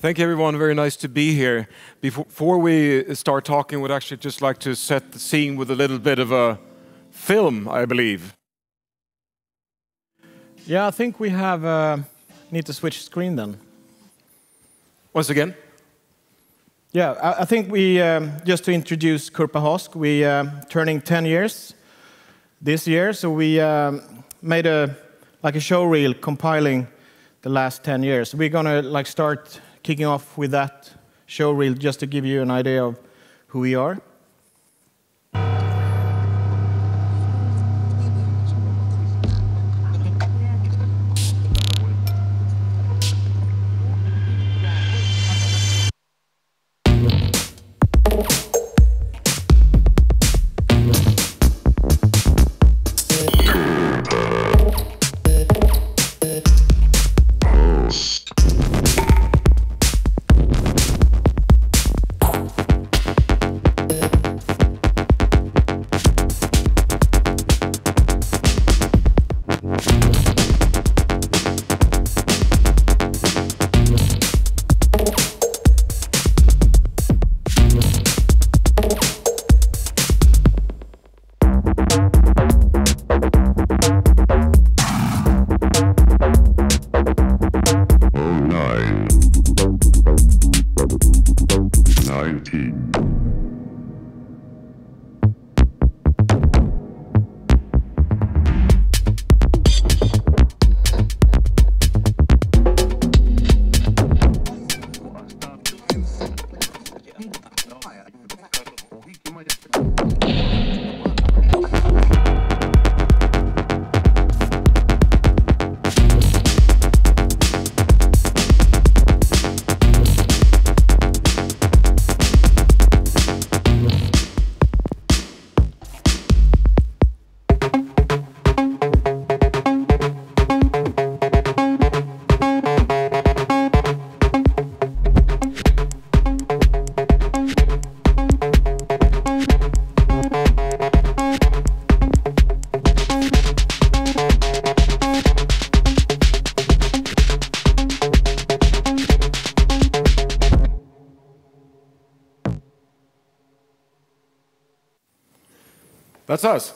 Thank you, everyone. Very nice to be here. Before we start talking, we'd actually just like to set the scene with a little bit of a film, I believe. Yeah, I think we have uh, need to switch screen then. Once again. Yeah, I, I think we um, just to introduce Kurppa Hosk, we uh, turning 10 years this year, so we um, made a like a show reel compiling the last 10 years. We're gonna like start kicking off with that show reel just to give you an idea of who we are. That's us.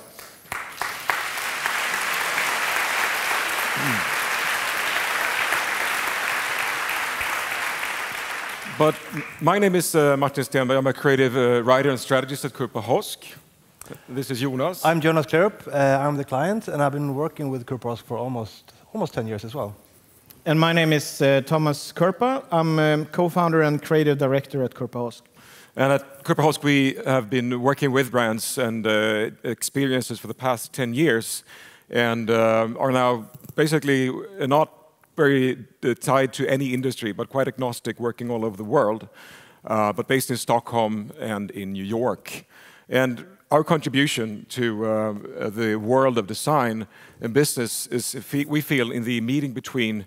But my name is uh, Martin Stenberg. I'm a creative uh, writer and strategist at Kurppa Hosk. This is Jonas. I'm Jonas Kleerup. Uh, I'm the client, and I've been working with Kurppa Hosk for almost almost 10 years as well. And my name is uh, Thomas Kurppa. I'm um, co-founder and creative director at Kurppa Hosk. And at Hosk, we have been working with brands and uh, experiences for the past 10 years and um, are now basically not very uh, tied to any industry, but quite agnostic, working all over the world, uh, but based in Stockholm and in New York. And our contribution to uh, the world of design and business is, we feel, in the meeting between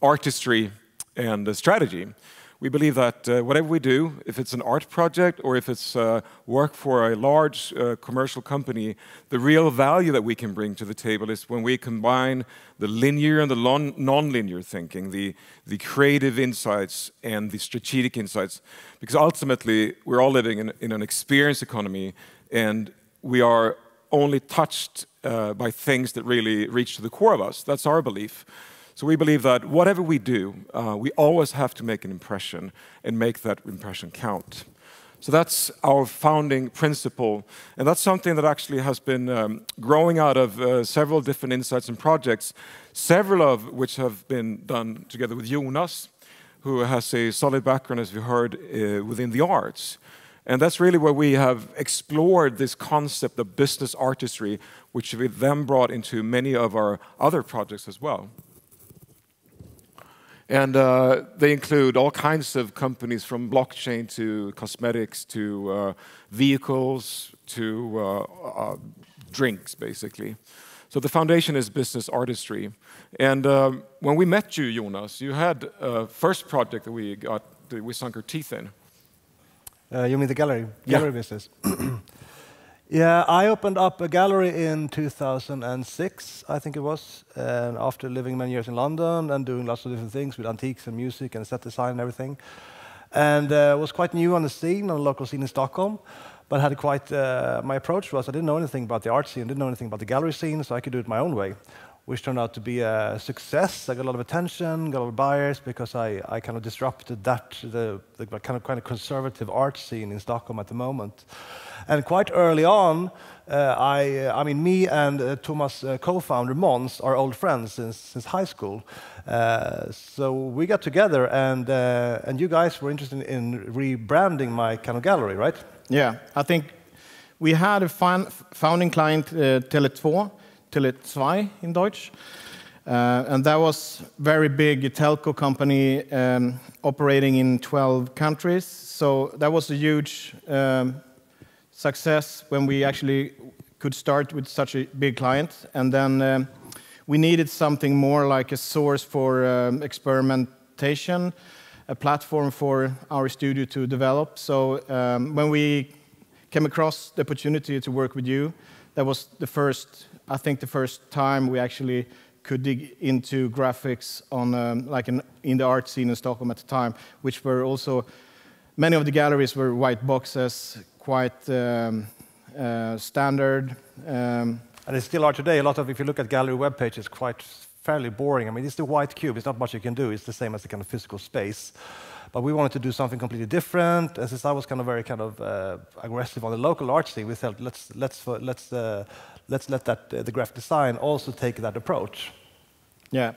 artistry and strategy we believe that uh, whatever we do, if it's an art project or if it's uh, work for a large uh, commercial company, the real value that we can bring to the table is when we combine the linear and the non-linear thinking, the, the creative insights and the strategic insights. Because ultimately, we're all living in, in an experience economy and we are only touched uh, by things that really reach to the core of us. That's our belief. So we believe that whatever we do, uh, we always have to make an impression and make that impression count. So that's our founding principle. And that's something that actually has been um, growing out of uh, several different insights and projects, several of which have been done together with Jonas, who has a solid background, as we heard, uh, within the arts. And that's really where we have explored this concept of business artistry, which we then brought into many of our other projects as well. And uh, they include all kinds of companies from blockchain to cosmetics to uh, vehicles to uh, uh drinks, basically. So the foundation is business artistry. And um, when we met you, Jonas, you had a first project that we got, that we sunk our teeth in. Uh, you mean the gallery, gallery yeah. business? Yeah, I opened up a gallery in 2006, I think it was, and after living many years in London and doing lots of different things with antiques and music and set design and everything, and uh, was quite new on the scene, on the local scene in Stockholm, but had quite. Uh, my approach was I didn't know anything about the art scene, didn't know anything about the gallery scene, so I could do it my own way which turned out to be a success. I got a lot of attention, got a lot of buyers because I, I kind of disrupted that, the, the kind of kind of conservative art scene in Stockholm at the moment. And quite early on, uh, I, uh, I mean, me and uh, Thomas' uh, co-founder Mons are old friends since, since high school. Uh, so we got together, and uh, and you guys were interested in rebranding my kind of gallery, right? Yeah, I think we had a founding client, Tele2, Tele2 in Deutsch. Uh, and that was very big telco company um, operating in 12 countries. So that was a huge um, success when we actually could start with such a big client. And then um, we needed something more like a source for um, experimentation, a platform for our studio to develop. So um, when we came across the opportunity to work with you, that was the first I think the first time we actually could dig into graphics on um, like an, in the art scene in Stockholm at the time, which were also many of the galleries were white boxes, quite um, uh, standard. Um, and they still are today. A lot of if you look at gallery web pages, quite fairly boring. I mean, it's the white cube. It's not much you can do. It's the same as the kind of physical space. But we wanted to do something completely different. And since I was kind of very kind of uh, aggressive on the local art scene, we thought let's let's let's uh, let's let that, uh, the graphic design also take that approach. Yeah.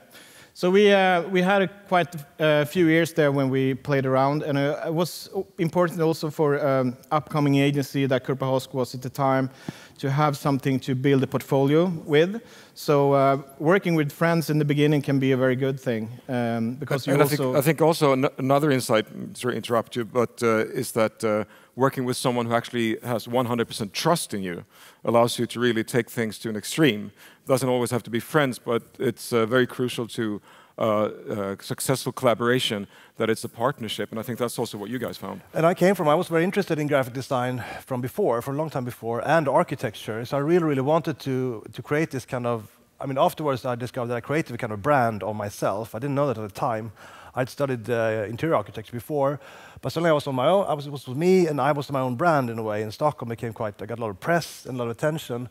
So we, uh, we had a quite a uh, few years there when we played around, and uh, it was important also for um, upcoming agency that Kurppa Hosk was at the time to have something to build a portfolio with. So uh, working with friends in the beginning can be a very good thing um, because and, you and also. I think, I think also another insight. Sorry, interrupt you, but uh, is that uh, working with someone who actually has 100% trust in you allows you to really take things to an extreme. It doesn't always have to be friends, but it's uh, very crucial to uh, uh, successful collaboration that it's a partnership, and I think that's also what you guys found. And I came from, I was very interested in graphic design from before, for a long time before, and architecture. So I really, really wanted to to create this kind of. I mean, afterwards I discovered that I created a kind of brand on myself. I didn't know that at the time. I'd studied uh, interior architecture before, but suddenly I was on my own. I was, it was me, and I was my own brand in a way. In Stockholm, became quite. I got a lot of press and a lot of attention.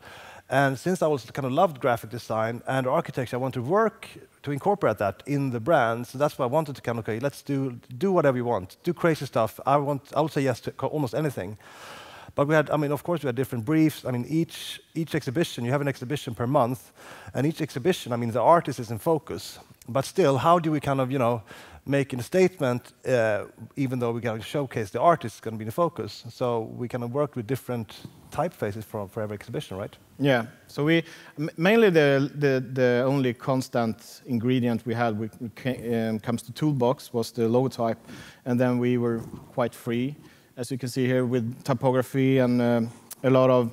And since I was kind of loved graphic design and architecture, I wanted to work to incorporate that in the brand. So that's why I wanted to kind of okay, let's do do whatever you want, do crazy stuff. I want. I would say yes to almost anything. But we had, I mean, of course, we had different briefs. I mean, each each exhibition, you have an exhibition per month, and each exhibition, I mean, the artist is in focus. But still, how do we kind of, you know, making a statement, uh, even though we're going to showcase the artist is going to be the focus. So we kind of work with different typefaces for, for every exhibition, right? Yeah. So we mainly the, the, the only constant ingredient we had when um, comes to toolbox was the logotype, and then we were quite free, as you can see here, with typography and um, a lot of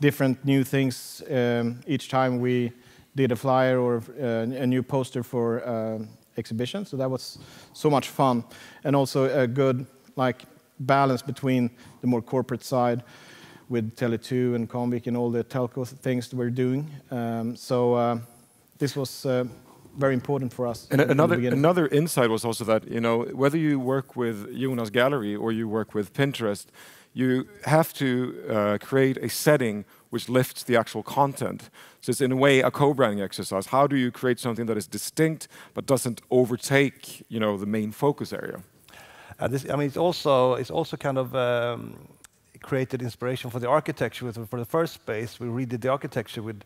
different new things um, each time we did a flyer or uh, a new poster for uh, exhibition. So that was so much fun, and also a good like balance between the more corporate side with Tele2 and Comviq and all the telco things that we're doing. Um, so uh, this was uh, very important for us. And another another insight was also that you know whether you work with Jonas Gallery or you work with Pinterest, you have to uh, create a setting which lifts the actual content. So it's in a way a co-branding exercise. How do you create something that is distinct but doesn't overtake, you know, the main focus area? Uh, this, I mean, it's also it's also kind of um, created inspiration for the architecture. For the first space, we redid the architecture with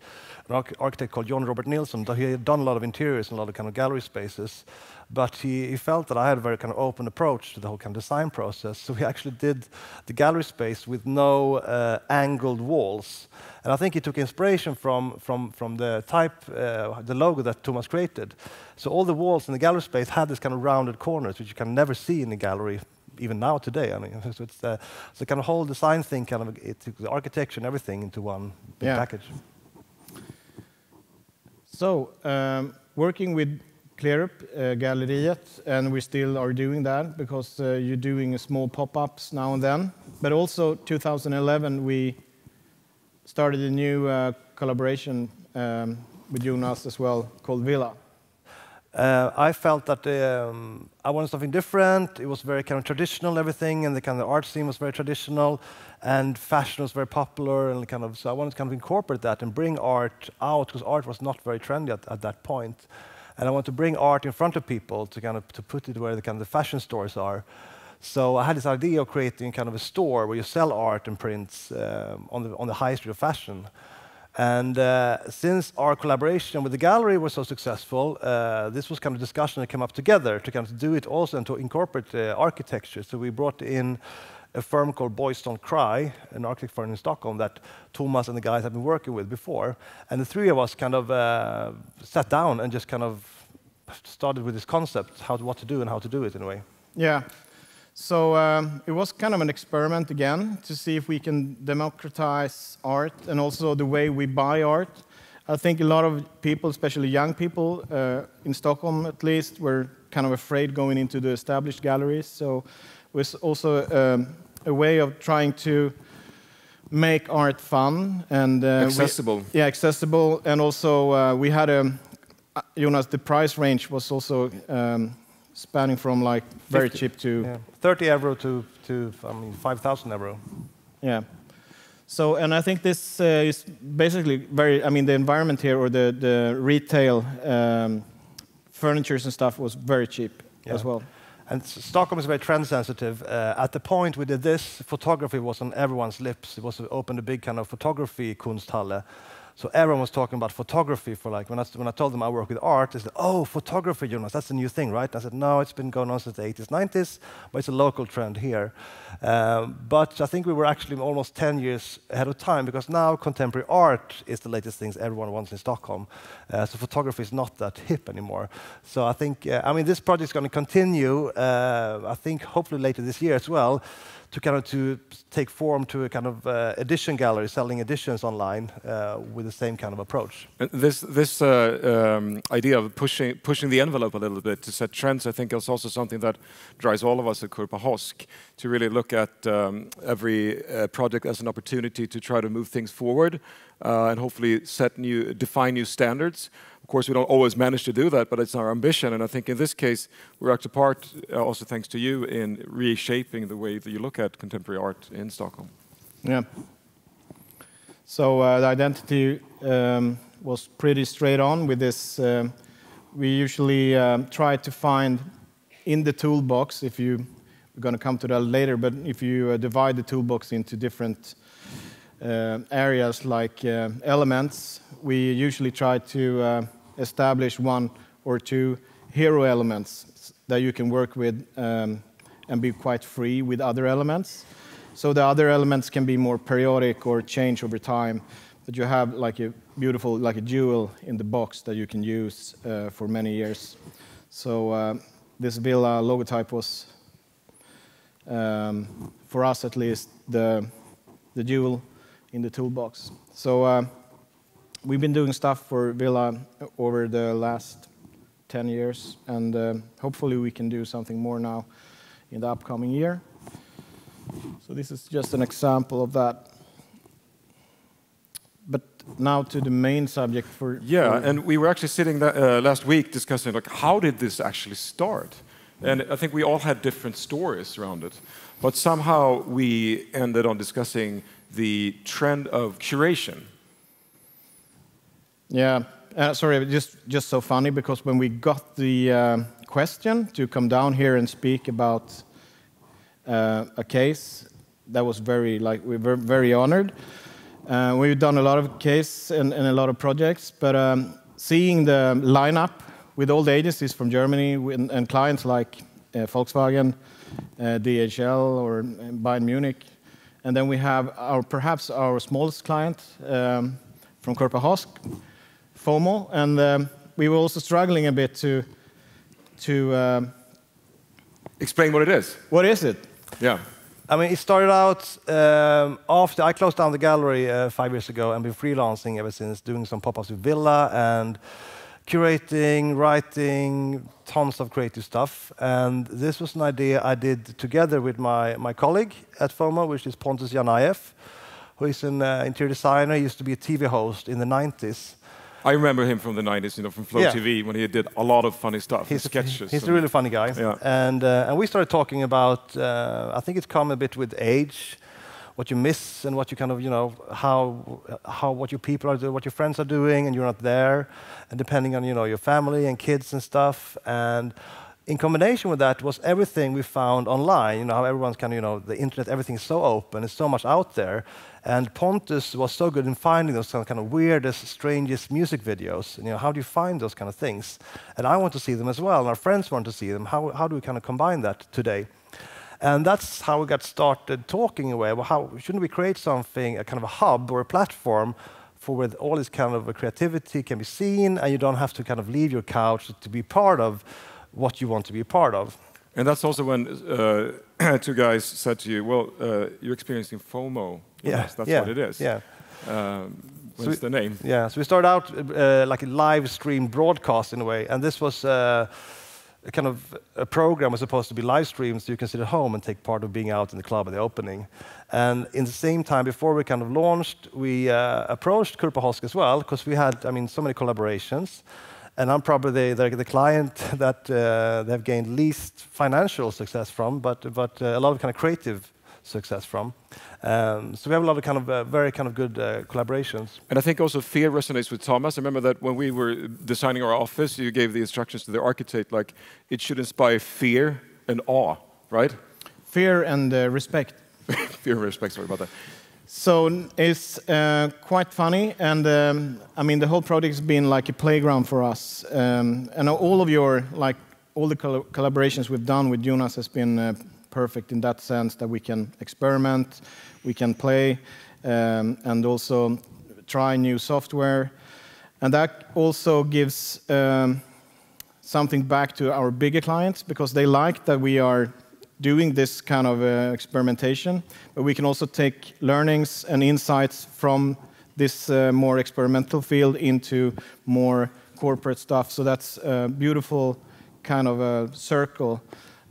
an arch architect called John Robert Nilsson. He had done a lot of interiors and a lot of kind of gallery spaces, but he, he, felt that I had a very kind of open approach to the whole kind of design process. So we actually did the gallery space with no uh, angled walls. And I think he took inspiration from, from, from the type, uh, the logo that Thomas created. So all the walls in the gallery space had this kind of rounded corners, which you can never see in a gallery even now today. I mean, so it's uh, the kind of whole design thing, kind of it, the architecture and everything into one yeah. package. So um, working with Kleerup, uh, Galleriet, and we still are doing that because uh, you're doing small pop-ups now and then. But also 2011, we started a new uh, collaboration um, with Jonas as well called Villa. Uh, I felt that um, I wanted something different. It was very kind of traditional, everything, and the kind of art scene was very traditional, and fashion was very popular, and kind of. So I wanted to kind of incorporate that and bring art out because art was not very trendy at, at that point, and I want to bring art in front of people to kind of to put it where the kind of the fashion stores are. So I had this idea of creating kind of a store where you sell art and prints um, on the on the high street of fashion. And uh, since our collaboration with the gallery was so successful, uh, this was kind of discussion that came up together to kind of do it also and to incorporate uh, architecture. So we brought in a firm called Boys Don't Cry, an architect firm in Stockholm that Thomas and the guys have been working with before. And the three of us kind of uh, sat down and just kind of started with this concept, how to, what to do and how to do it in a way. Yeah, so um, it was kind of an experiment again to see if we can democratize art and also the way we buy art. I think a lot of people, especially young people uh, in Stockholm at least, were kind of afraid going into the established galleries. So it was also um, a way of trying to make art fun and uh, accessible. We, yeah, accessible, and also uh, we had a uh, Jonas. The price range was also. Um, spanning from like very 50, cheap to yeah. 30 euro to, to I mean 5,000 euro. Yeah. So, and I think this uh, is basically very, I mean, the environment here or the, the retail um, furnitures and stuff was very cheap yeah. as well. And Stockholm is very trend sensitive. Uh, at the point we did this, photography was on everyone's lips. It was opened a big kind of photography Kunsthalle. So everyone was talking about photography for like, when I, when I told them I work with art, they said, oh, photography, Jonas, that's a new thing, right? I said, no, it's been going on since the 80s, 90s, but it's a local trend here. Um, but I think we were actually almost 10 years ahead of time because now contemporary art is the latest things everyone wants in Stockholm. Uh, so photography is not that hip anymore. So I think, uh, I mean, this project is going to continue, uh, I think hopefully later this year as well to kind of to take form to a kind of uh, edition gallery selling editions online uh, with the same kind of approach. And this this uh, um, idea of pushing pushing the envelope a little bit to set trends, I think, is also something that drives all of us at Kurppa Hosk to really look at um, every uh, project as an opportunity to try to move things forward uh, and hopefully set new define new standards of course, we don't always manage to do that, but it's our ambition. And I think in this case, we're actually part, uh, also thanks to you, in reshaping the way that you look at contemporary art in Stockholm. Yeah. So uh, the identity um, was pretty straight on with this. Um, we usually um, try to find in the toolbox, if you, we're going to come to that later, but if you uh, divide the toolbox into different uh, areas like uh, elements, we usually try to establish one or two hero elements that you can work with um, and be quite free with other elements. So the other elements can be more periodic or change over time, but you have like a beautiful, like a jewel in the box that you can use uh, for many years. So uh, this Villa logotype was, um, for us at least, the, the jewel in the toolbox. So uh, we've been doing stuff for Villa over the last 10 years, and uh, hopefully we can do something more now in the upcoming year. So this is just an example of that. But now to the main subject for yeah, for and we were actually sitting that, uh, last week discussing like how did this actually start, and I think we all had different stories around it, but somehow we ended on discussing the trend of curation yeah, uh, sorry, just just so funny because when we got the uh, question to come down here and speak about uh, a case, that was very like we were very honored. Uh, we've done a lot of cases and, and, a lot of projects, but um, seeing the lineup with all the agencies from Germany and, and clients like uh, Volkswagen, uh, DHL, or Bayern Munich, and then we have our perhaps our smallest client um, from Kurppa Hosk, FOMO, and um, we were also struggling a bit to to um, explain what it is. What is it? Yeah. I mean, it started out um, after I closed down the gallery uh, five years ago and been freelancing ever since, doing some pop-ups with Villa and curating, writing, tons of creative stuff. And this was an idea I did together with my, my colleague at FOMO, which is Pontus Djanaieff, who is an uh, interior designer. He used to be a TV host in the 90s. I remember him from the 90s, you know, from Flow Yeah. TV when he did a lot of funny stuff, He's, a, sketches. he's a really funny guy. Yeah. And, uh, and we started talking about, uh, I think it's come a bit with age, what you miss and what you kind of, you know, how, how what your people are doing, what your friends are doing, and you're not there, and depending on, you know, your family and kids and stuff. And in combination with that was everything we found online, you know, how everyone's kind of, you know, the internet, everything's so open, there's so much out there. And Pontus was so good in finding those kind of, weirdest, strangest music videos. And, you know, how do you find those kind of things? And I want to see them as well, and our friends want to see them. How, how do we kind of combine that today? And that's how we got started talking away. Well, how shouldn't we create something, a kind of a hub or a platform for where all this kind of creativity can be seen, and you don't have to kind of leave your couch to be part of what you want to be a part of. And that's also when uh, two guys said to you, well, uh, you're experiencing FOMO. Yes, that's yeah, what it is. Yeah. Um, So what's the name? Yeah, so we started out uh, like a live stream broadcast in a way, and this was uh, a kind of a program was supposed to be live streamed so you can sit at home and take part of being out in the club at the opening. And in the same time, before we kind of launched, we uh, approached Kurppa Hosk as well because we had, I mean, so many collaborations. And I'm probably the, the, the client that uh, they have gained least financial success from, but, but uh, a lot of kind of creative success from. Um, so we have a lot of kind of uh, very kind of good uh, collaborations. And I think also fear resonates with Thomas. I remember that when we were designing our office, you gave the instructions to the architect like it should inspire fear and awe, right? Fear and uh, respect. fear and respect, sorry about that. So it's uh, quite funny, and um, I mean the whole project has been like a playground for us. Um, and all of your like all the coll- collaborations we've done with Jonas has been uh, perfect in that sense that we can experiment, we can play, um, and also try new software, and that also gives. Um, something back to our bigger clients because they like that we are doing this kind of uh, experimentation, but we can also take learnings and insights from this uh, more experimental field into more corporate stuff. So that's a beautiful kind of a circle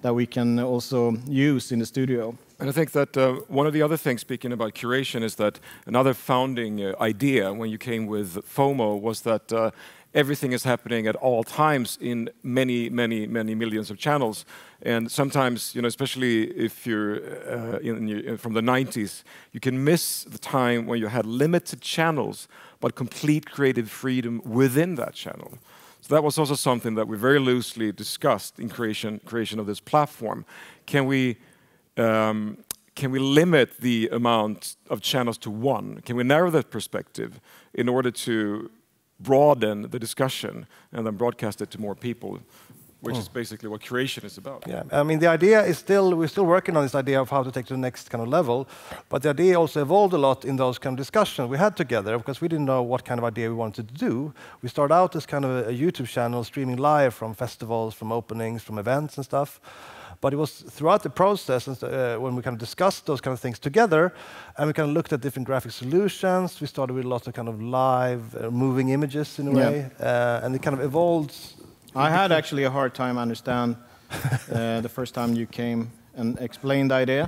that we can also use in the studio. And I think that uh, one of the other things, speaking about curation, is that another founding uh, idea when you came with FOMO was that uh, everything is happening at all times in many, many, many millions of channels. And sometimes, you know, especially if you're uh, in, your- from the 90s, you can miss the time when you had limited channels, but complete creative freedom within that channel. So that was also something that we very loosely discussed in creation, creation of this platform. Can we um, can we limit the amount of channels to one? Can we narrow that perspective in order to broaden the discussion and then broadcast it to more people, which is hmm. basically what creation is about. Yeah, I mean, the idea is still, we're still working on this idea of how to take to the next kind of level, but the idea also evolved a lot in those kind of discussions we had together because we didn't know what kind of idea we wanted to do. We started out as kind of a, a YouTube channel streaming live from festivals, from openings, from events and stuff. But it was throughout the process uh, when we kind of discussed those kind of things together, and we kind of looked at different graphic solutions. We started with lots of kind of live, uh, moving images in a Yeah. way, uh, and it kind of evolved I had actually a hard time understand uh, the first time you came and explained the idea.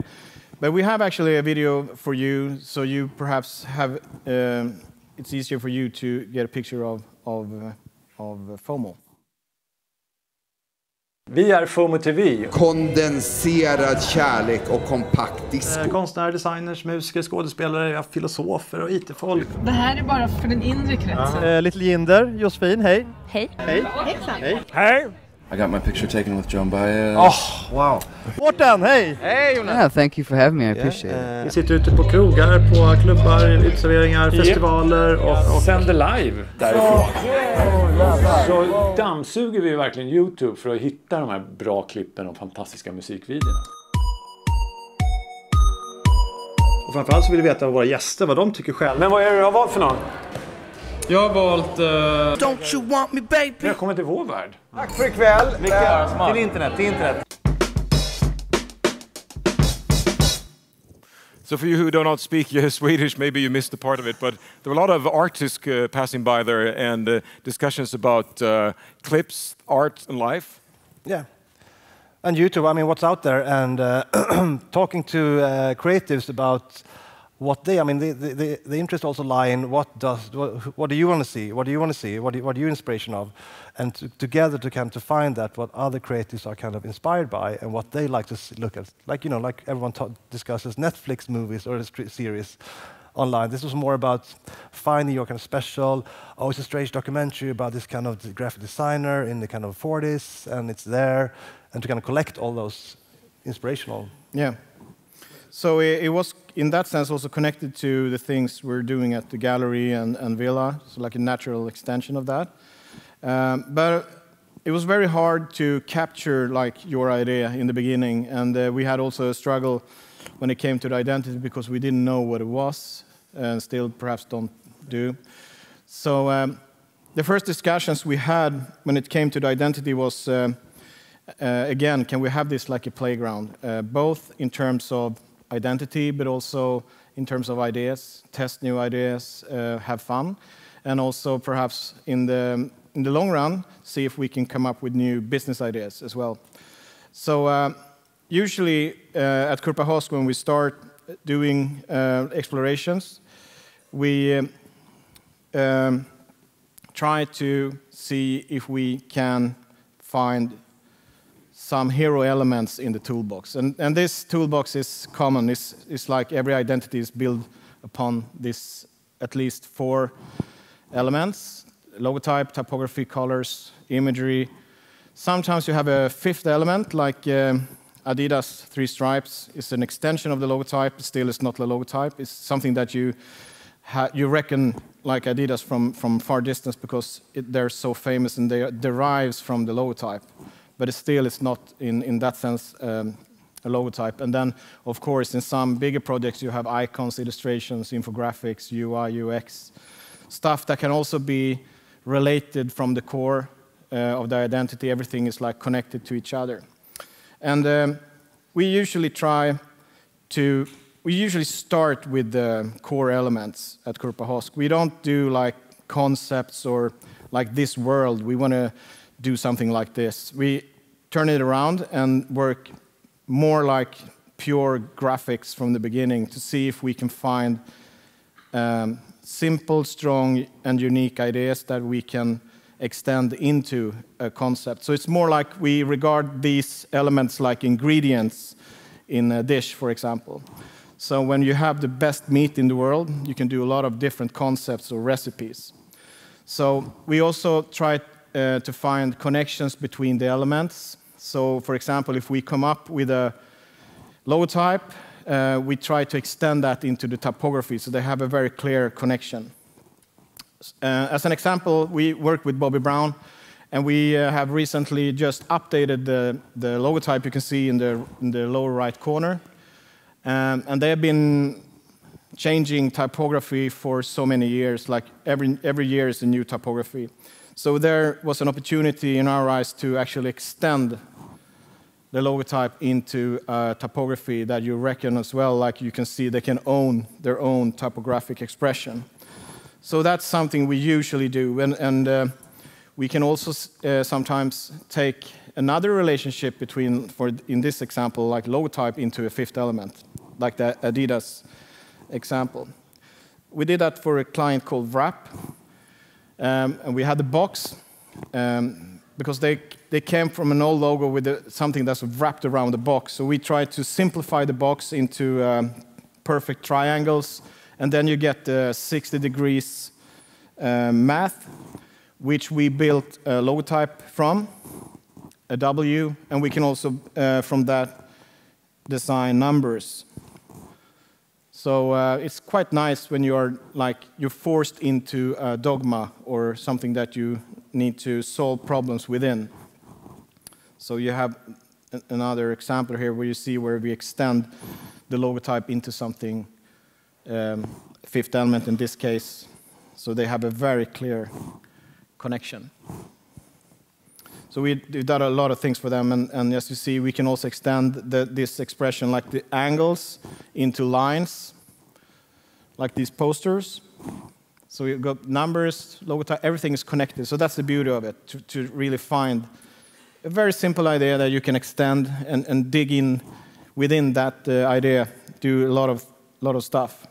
But we have actually a video for you, so you perhaps have um, it's easier for you to get a picture of of uh, of uh, FOMO. Vi är FOMO TV. kondenserad kärlek och kompakt disco. Eh, Konstnärer, designers, musiker, skådespelare, ja, filosofer och IT-folk. Det här är bara för den inre kretsen. Eh, Little Jinder, Josefin, hej. Hej. Hej. Hejsan. Hej! I got my picture taken with Joan Baez. Oh, wow. Mårten, hej! Yeah, thank you for having me. I appreciate it. Vi sitter ute på krogar, på klubbar, utserveringar, festivaler och, och sänder live därifrån. Så dammsuger vi verkligen Youtube för att hitta de här bra klippen och fantastiska musikvideorna. Och framförallt så vill vi veta vad våra gäster, vad de tycker själva. Men vad är det du har valt för någon? Jag har valt... eh, Don't you want me baby? Välkommen till vår värld. Tack för ikväll. Till internet, till internet. So for you who do not speak uh, Swedish, maybe you missed a part of it, but there were a lot of artists uh, passing by there and uh, discussions about uh, clips, art, and life. Yeah. And YouTube, I mean, what's out there, and uh, talking to uh, creatives about what they, I mean, the, the, the interest also lie in what does, what, what do you want to see? What do you want to see? What, do what are you inspiration of? And to, together to kind to find that what other creatives are kind of inspired by and what they like to look at. Like, you know, like everyone discusses Netflix movies or series online. This was more about finding your kind of special, oh, it's a strange documentary about this kind of graphic designer in the kind of 40s, and it's there, and to kind of collect all those inspirational. Yeah. So it, it, was, in that sense, also connected to the things we're doing at the gallery and, and Villa, so like a natural extension of that. Um, but it was very hard to capture like your idea in the beginning, and uh, we had also a struggle when it came to the identity because we didn't know what it was, and still perhaps don't do. So um, the first discussions we had when it came to the identity was, uh, uh, again, can we have this like a playground, uh, both in terms of identity, but also in terms of ideas, test new ideas, uh, have fun, and also perhaps in the in the long run, see if we can come up with new business ideas as well. So uh, usually uh, at Kurppa when we start doing uh, explorations, we um, try to see if we can find some hero elements in the toolbox. And, and this toolbox is common. It's, it's like every identity is built upon this at least four elements, logotype, typography, colors, imagery. Sometimes you have a fifth element, like um, Adidas three stripes is an extension of the logotype. Still, it's not the logotype. It's something that you you reckon like Adidas from from far distance because it, they're so famous and they derives from the logotype. But still, it's not in in that sense um, a logotype. And then, of course, in some bigger projects, you have icons, illustrations, infographics, UI, UX, stuff that can also be related from the core uh, of the identity. Everything is like connected to each other. And um, we usually try to, we usually start with the core elements at Kurppa We don't do like concepts or like this world. We want to do something like this. We turn it around and work more like pure graphics from the beginning to see if we can find um, simple, strong, and unique ideas that we can extend into a concept. So it's more like we regard these elements like ingredients in a dish, for example. So when you have the best meat in the world, you can do a lot of different concepts or recipes. So we also try uh, to find connections between the elements. So for example, if we come up with a logotype, uh, we try to extend that into the typography so they have a very clear connection. Uh, as an example, we work with Bobbi Brown, and we uh, have recently just updated the, the logotype you can see in the, in the lower right corner. Um, and they have been changing typography for so many years, like every, every year is a new typography. So there was an opportunity in our eyes to actually extend the logotype into a typography that you reckon as well, like you can see they can own their own typographic expression. So that's something we usually do. And, and uh, we can also uh, sometimes take another relationship between, for in this example, like logotype into a fifth element, like the Adidas example. We did that for a client called Wrapp. Um, and we had the box um, because they, they came from an old logo with something that's wrapped around the box. So we tried to simplify the box into um, perfect triangles and then you get the 60 degrees uh, math, which we built a logotype from, a W, and we can also, uh, from that, design numbers. So uh, it's quite nice when you're like you're forced into a dogma or something that you need to solve problems within. So you have another example here where you see where we extend the logotype into something um, fifth element in this case, so they have a very clear connection. So we, have done a lot of things for them, and, and as you see, we can also extend the, this expression like the angles into lines, like these posters. So you've got numbers, logotype, everything is connected. So that's the beauty of it, to, to really find a very simple idea that you can extend and, and dig in within that uh, idea, do a lot of, lot of stuff.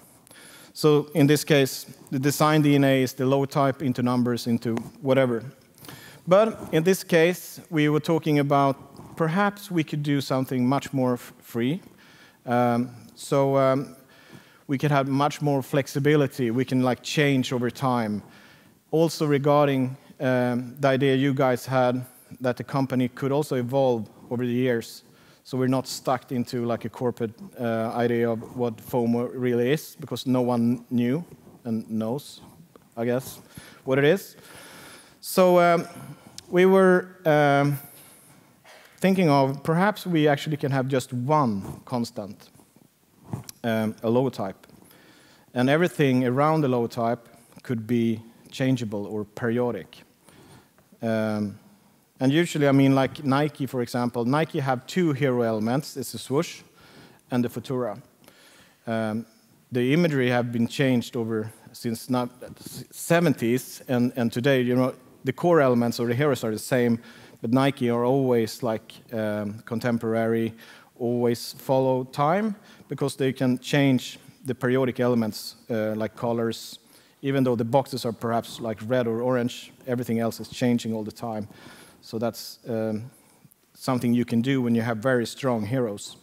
So in this case, the design DNA is the logotype into numbers into whatever. But in this case, we were talking about perhaps we could do something much more free. Um, so um, we could have much more flexibility. We can like change over time. Also regarding um, the idea you guys had that the company could also evolve over the years. So we're not stuck into like a corporate uh, idea of what FOMO really is because no one knew and knows, I guess, what it is. So um, we were um, thinking of perhaps we actually can have just one constant, um, a logotype. And everything around the logotype could be changeable or periodic. Um, and usually, I mean, like Nike, for example, Nike have two hero elements. It's the swoosh and the Futura. Um, the imagery have been changed over since not 70s, and, and today, you know, the core elements or the heroes are the same, but Nike are always like um, contemporary, always follow time because they can change the periodic elements uh, like colors. Even though the boxes are perhaps like red or orange, everything else is changing all the time. So that's um, something you can do when you have very strong heroes.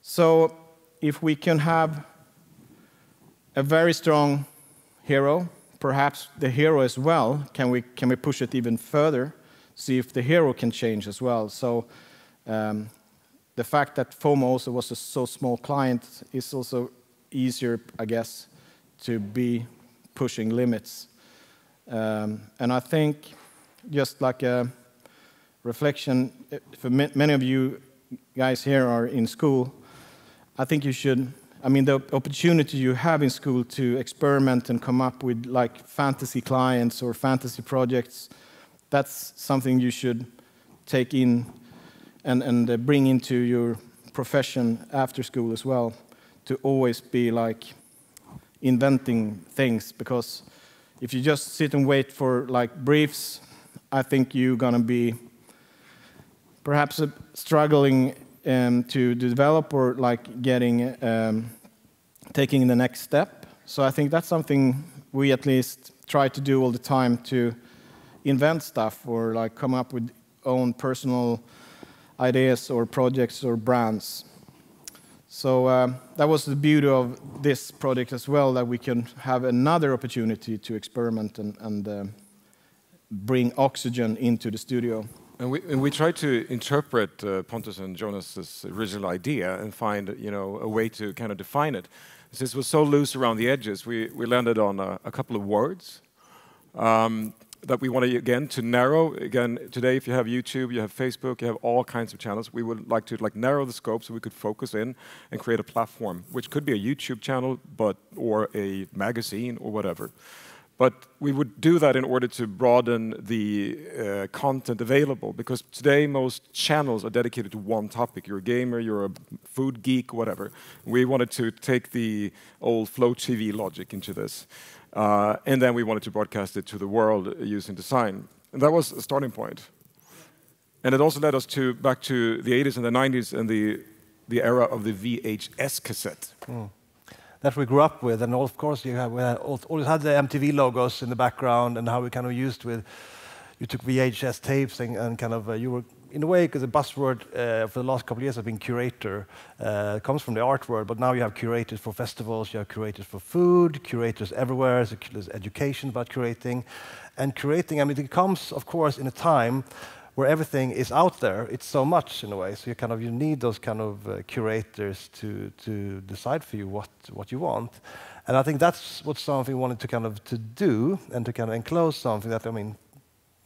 So if we can have a very strong hero perhaps the hero as well, can we, can we push it even further? See if the hero can change as well. So um, the fact that FOMO also was a so small client is also easier, I guess, to be pushing limits. Um, and I think just like a reflection, for many of you guys here are in school, I think you should I mean, the opportunity you have in school to experiment and come up with like fantasy clients or fantasy projects, that's something you should take in and, and uh, bring into your profession after school as well, to always be like inventing things, because if you just sit and wait for like briefs, I think you're gonna be perhaps uh, struggling um, to develop or like getting um, taking the next step. So I think that's something we at least try to do all the time to invent stuff or like come up with own personal ideas or projects or brands. So uh, that was the beauty of this project as well, that we can have another opportunity to experiment and, and uh, bring oxygen into the studio. And we, and we tried to interpret uh, Pontus and Jonas's original idea and find, you know, a way to kind of define it. Since it was so loose around the edges, we, we landed on a, a couple of words um, that we wanted, again, to narrow. Again, today, if you have YouTube, you have Facebook, you have all kinds of channels. We would like to like narrow the scope so we could focus in and create a platform, which could be a YouTube channel, but or a magazine or whatever. But we would do that in order to broaden the uh, content available because today most channels are dedicated to one topic. You're a gamer, you're a food geek, whatever. We wanted to take the old Flow TV logic into this. Uh, and then we wanted to broadcast it to the world using design. And that was a starting point. And it also led us to back to the 80s and the 90s and the, the era of the VHS cassette. Mm that we grew up with. And of course, you have, we always had the MTV logos in the background and how we kind of used with, you took VHS tapes and, and kind of, uh, you were, in a way, because the buzzword uh, for the last couple of years has been curator. Uh, comes from the art world, but now you have curators for festivals, you have curators for food, curators everywhere, there's education about curating. And curating, I mean, it comes, of course, in a time where everything is out there. It's so much in a way. So you kind of you need those kind of uh, curators to to decide for you what what you want. And I think that's what something we wanted to kind of to do and to kind of enclose something that I mean,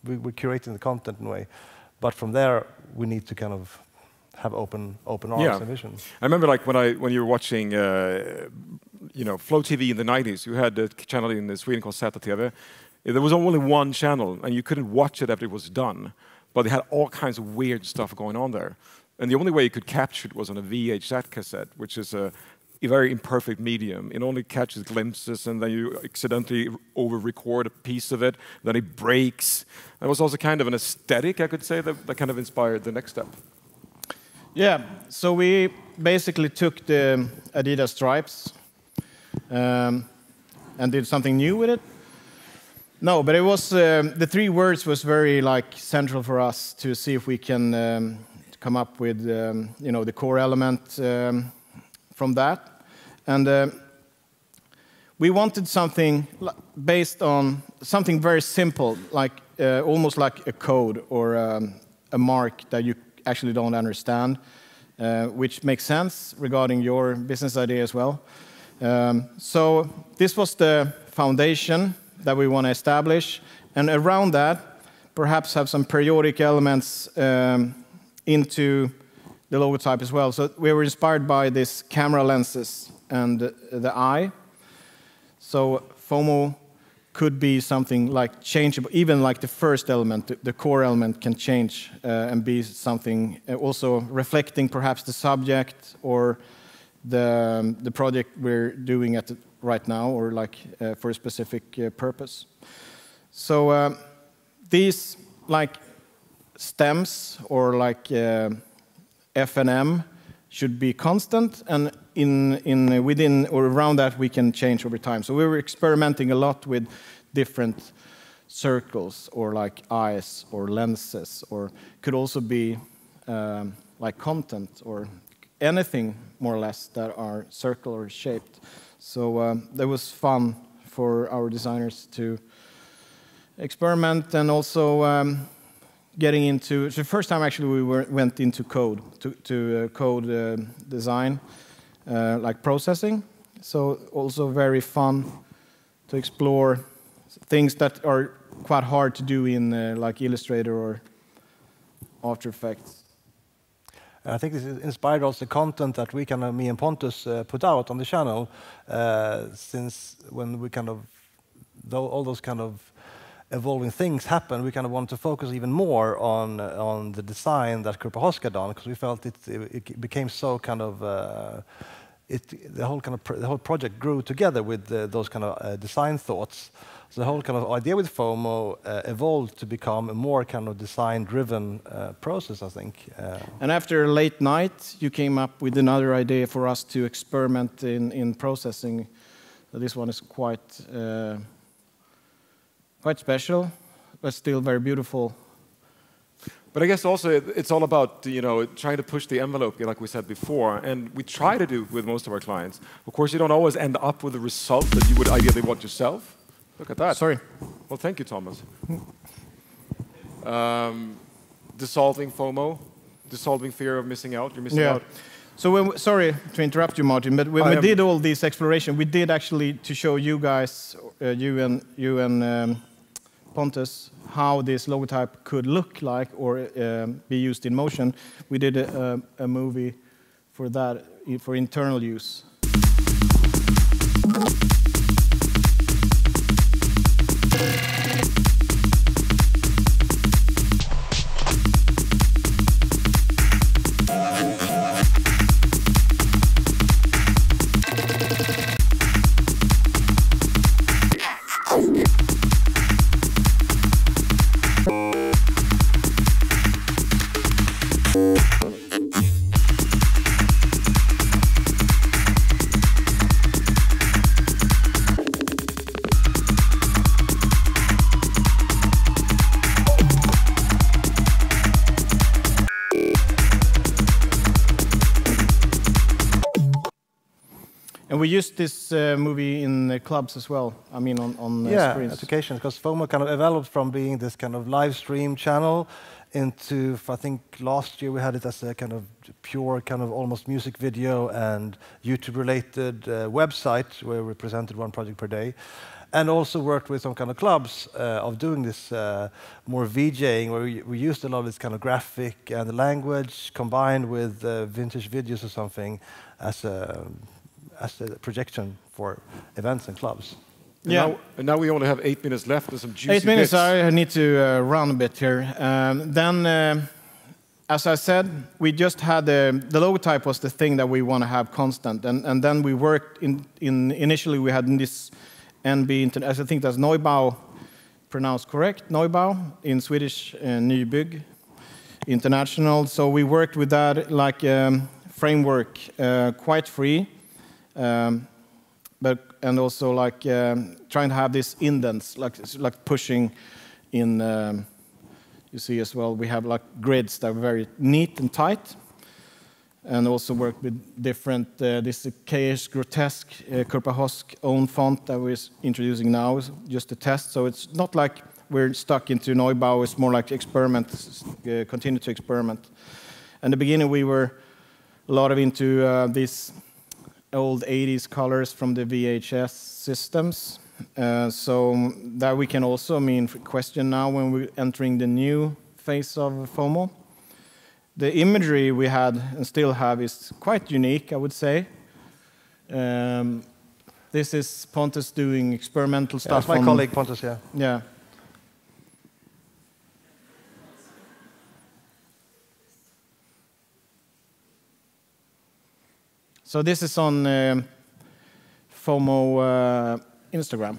we, we're curating the content in a way, but from there we need to kind of have open open arms yeah. and vision. I remember like when I when you were watching. Uh, you know, Flow TV in the 90s, you had a channel in Sweden called ZTV. There was only one channel, and you couldn't watch it after it was done but they had all kinds of weird stuff going on there. And the only way you could capture it was on a VHS cassette, which is a, very imperfect medium. It only catches glimpses, and then you accidentally over-record a piece of it, then it breaks. That was also kind of an aesthetic, I could say, that, that kind of inspired the next step. Yeah, so we basically took the Adidas stripes, um, and did something new with it. No, but it was um, the three words was very like central for us to see if we can um, come up with um, you know the core element um, from that, and uh, we wanted something based on something very simple, like uh, almost like a code or a mark that you actually don't understand, uh, which makes sense regarding your business idea as well. Um, so this was the foundation that we want to establish, and around that, perhaps have some periodic elements um, into the logotype as well. So we were inspired by these camera lenses and the eye. So FOMO could be something like changeable, even like the first element, the core element can change uh, and be something uh, also reflecting perhaps the subject or the, um, the project we're doing at the, right now or like uh, for a specific uh, purpose. So um, these like stems or like uh, M should be constant and in, in within or around that we can change over time. So we were experimenting a lot with different circles or like eyes or lenses or could also be um, like content or anything more or less that are circular shaped. So um, that was fun for our designers to experiment and also um, getting into it's the first time actually we were, went into code to, to uh, code uh, design uh, like processing. So also very fun to explore things that are quite hard to do in uh, like illustrator or after effects I think this inspired also the content that we kind of, me and Pontus uh, put out on the channel, uh, since when we kind of, though all those kind of evolving things happen, we kind of wanted to focus even more on on the design that Kurppa Hosk done because we felt it, it, it, became so kind of uh, it the whole kind of the whole project grew together with the, those kind of uh, design thoughts. So the whole kind of idea with FOMO uh, evolved to become a more kind of design-driven uh, process, I think. Uh, and after a late night, you came up with another idea for us to experiment in in processing. So this one is quite uh, quite special, but still very beautiful. But I guess also it's all about you know trying to push the envelope, like we said before, and we try to do with most of our clients. Of course, you don't always end up with the result that you would ideally want yourself. Look at that. Sorry. Well, thank you, Thomas. Um, dissolving FOMO, dissolving fear of missing out. You're missing yeah. out. So when, sorry to interrupt you, Martin, but when I we did all this exploration, we did actually to show you guys, uh, you and you and um, Pontus how this logotype could look like or um, be used in motion. We did a, a, a movie for that, for internal use. Used this uh, movie in uh, clubs as well. I mean, on, on uh, yeah, screens. applications, because FOMO kind of developed from being this kind of live stream channel into, I think last year we had it as a kind of pure kind of almost music video and YouTube-related uh, website where we presented one project per day. And also worked with some kind of clubs uh, of doing this uh, more VJing, where we, we, used a lot of this kind of graphic and the language combined with vintage videos or something as a as a projection for events and clubs. And yeah. Now, and now we only have eight minutes left. There's some juicy Eight minutes. Bits. I need to uh, run a bit here. Um, then, uh, as I said, we just had the, the logotype was the thing that we want to have constant, and and then we worked in in initially we had this NB as I think that's Neubau pronounced correct Neubau in Swedish uh, Nybygg International. So we worked with that like um, framework, uh, quite free um, but and also like um, trying to have this indents, like like pushing in. Um, you see as well, we have like grids that are very neat and tight, and also work with different. Uh, this is KS Grotesque uh, Kurppa Hosk own font that we're introducing now, is just a test. So it's not like we're stuck into Neubau. It's more like experiment, uh, continue to experiment. In the beginning, we were a lot of into uh, these old 80s colors from the VHS systems. Uh, so that we can also I mean question now when we're entering the new phase of FOMO. The imagery we had and still have is quite unique, I would say. Um, this is Pontus doing experimental stuff. Yeah, that's my colleague Pontus, yeah. Yeah. So this is on uh, FOMO uh, Instagram.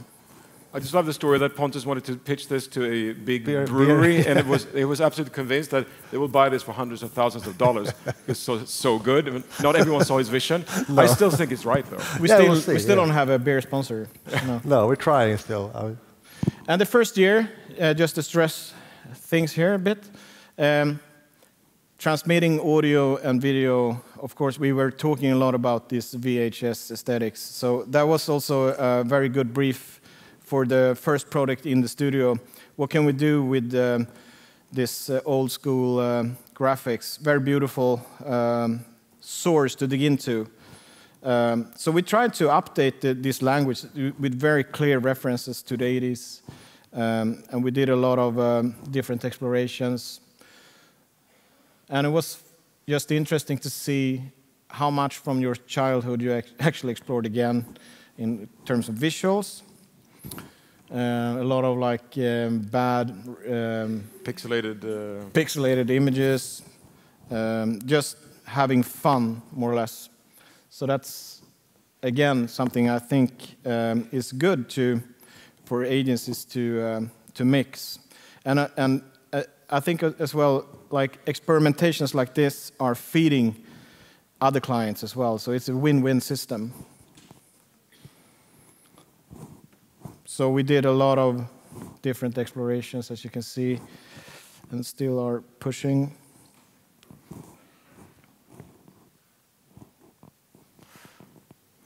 I just love the story that Pontus wanted to pitch this to a big beer, brewery, beer. and it was it was absolutely convinced that they will buy this for hundreds of thousands of dollars. it's so so good. I mean, not everyone saw his vision. No. I still think it's right though. We yeah, still we'll see, we still yeah. don't have a beer sponsor. No, no we're trying still. And the first year, uh, just to stress things here a bit. Um, transmitting audio and video, of course, we were talking a lot about this VHS aesthetics. So that was also a very good brief for the first product in the studio. What can we do with uh, this uh, old school uh, graphics? Very beautiful um, source to dig into. Um, so we tried to update the, this language with very clear references to the 80s. Um, and we did a lot of um, different explorations, and it was just interesting to see how much from your childhood you actually explored again in terms of visuals. Uh, a lot of like um, bad um, pixelated uh... pixelated images, um, just having fun more or less. So that's again something I think um, is good to for agencies to um, to mix, and uh, and I think as well like experimentations like this are feeding other clients as well. So it's a win-win system. So we did a lot of different explorations, as you can see, and still are pushing.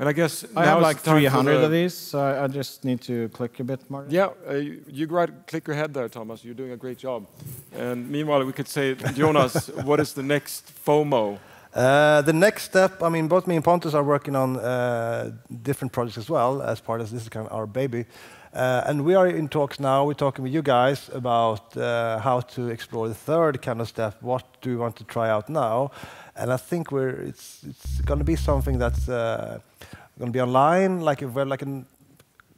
And I guess I have like 300 the... of these, so I, just need to click a bit more. Yeah, uh, you, you right, click your head there, Thomas. You're doing a great job. And meanwhile, we could say, Jonas, what is the next FOMO? Uh, the next step, I mean, both me and Pontus are working on uh, different projects as well, as part of this is kind of our baby. Uh, and we are in talks now, we're talking with you guys about uh, how to explore the third kind of step. What do we want to try out now? And I think we're, it's, it's going to be something that's uh, going to be online, like we're like a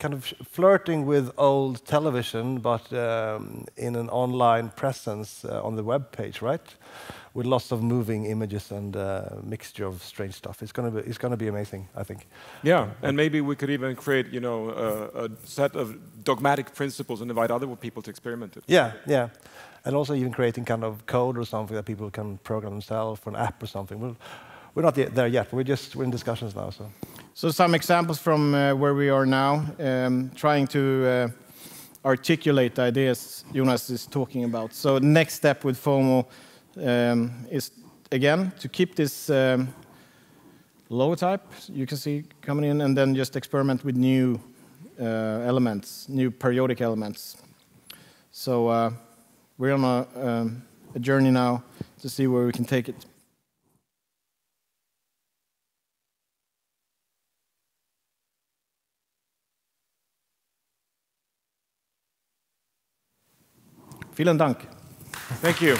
kind of flirting with old television, but um, in an online presence uh, on the web page, right? With lots of moving images and uh, mixture of strange stuff. It's going to be it's going to be amazing, I think. Yeah, and maybe we could even create, you know, a set of dogmatic principles and invite other people to experiment it. Yeah, yeah and also even creating kind of code or something that people can program themselves for an app or something. We're, we're not there yet. We're just we're in discussions now. So, so some examples from uh, where we are now, um, trying to uh, articulate the ideas Jonas is talking about. So next step with FOMO um, is again to keep this um, logotype you can see coming in, and then just experiment with new uh, elements, new periodic elements. So. Uh, we're on a, um, a journey now to see where we can take it. Vielen Dank. Thank you.